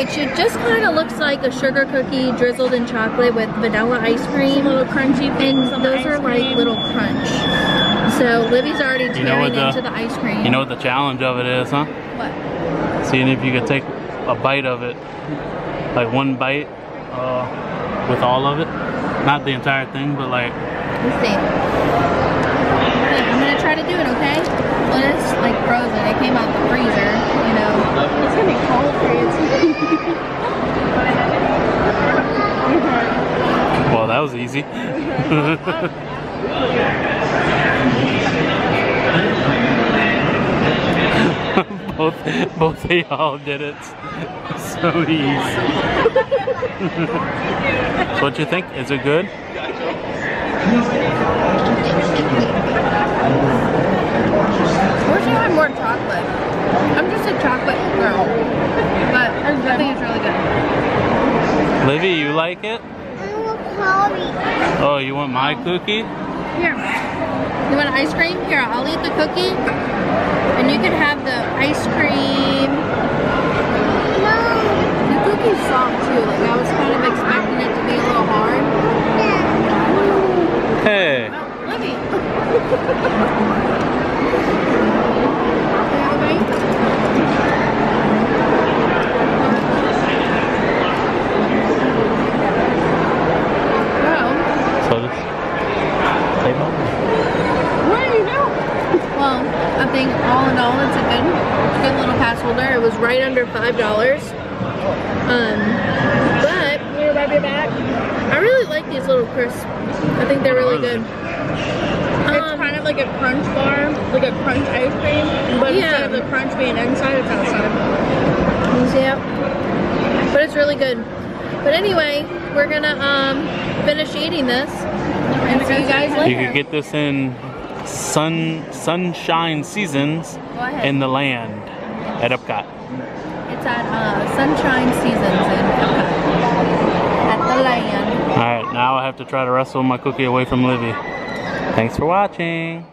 which it just kind of looks like a sugar cookie drizzled in chocolate with vanilla ice cream. little crunchy things And those are like little crunch. So Livy's already You know tearing what the- into the ice cream. You know what the challenge of it is, huh? what? Seeing if you could take a bite of it, like one bite uh, with all of it. Not the entire thing, but like, Let's see. Okay, I'm gonna try to do it, okay? Well, it's like frozen. It came out the freezer, you know. It's gonna be cold for you well, that was easy. both, both of y'all did it so easy. so what you think? Is it good? I more chocolate. I'm just a chocolate girl. But I think it's really good. Livy, you like it? Oh, you want my cookie? Here. You want ice cream? Here, I'll eat the cookie. And you can have the ice cream. No. The cookie's soft too. Like I was kind of expecting it to be a little hard. Hey. Oh, Livy. Okay. Well, So this. Say no. What do you know? Well, I think all in all, it's a good, good little pass holder. It was right under five dollars. Um, but You're right back. I really like these little crisps. I think they're really good. It's Um, kind of like a crunch bar, like a crunch ice cream, but Yeah. instead of the crunch being inside, it's outside. yeah, but it's really good. But anyway, we're gonna um finish eating this and see you guys You later. could get this in sun sunshine seasons in the land at Epcot. It's at uh, Sunshine Seasons in Epcot at the land. Alright, now I have to try to wrestle my cookie away from Livy. Thanks for watching.